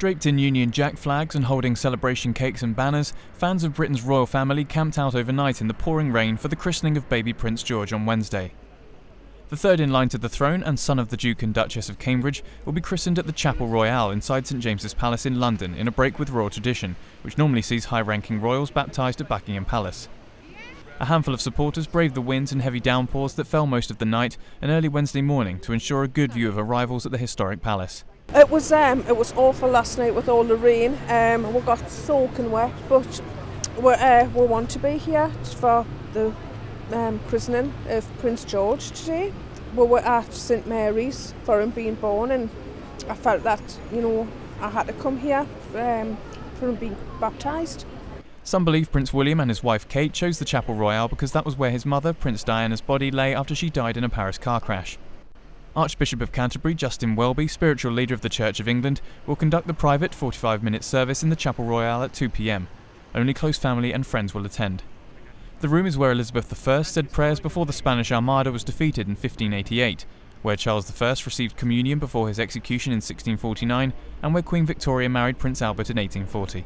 Draped in Union Jack flags and holding celebration cakes and banners, fans of Britain's royal family camped out overnight in the pouring rain for the christening of baby Prince George on Wednesday. The third in line to the throne and son of the Duke and Duchess of Cambridge will be christened at the Chapel Royal inside St James's Palace in London in a break with royal tradition, which normally sees high ranking royals baptised at Buckingham Palace. A handful of supporters braved the winds and heavy downpours that fell most of the night and early Wednesday morning to ensure a good view of arrivals at the historic palace. It was um, it was awful last night with all the rain. Um, we got soaking wet, but we uh, we want to be here for the um, christening of Prince George today. We were at St Mary's for him being born, and I felt that you know I had to come here um, for him being baptised. Some believe Prince William and his wife Kate chose the Chapel Royal because that was where his mother, Princess Diana's body, lay after she died in a Paris car crash. Archbishop of Canterbury Justin Welby, spiritual leader of the Church of England, will conduct the private 45 minute service in the Chapel Royal at 2 pm. Only close family and friends will attend. The room is where Elizabeth I said prayers before the Spanish Armada was defeated in 1588, where Charles I received communion before his execution in 1649, and where Queen Victoria married Prince Albert in 1840.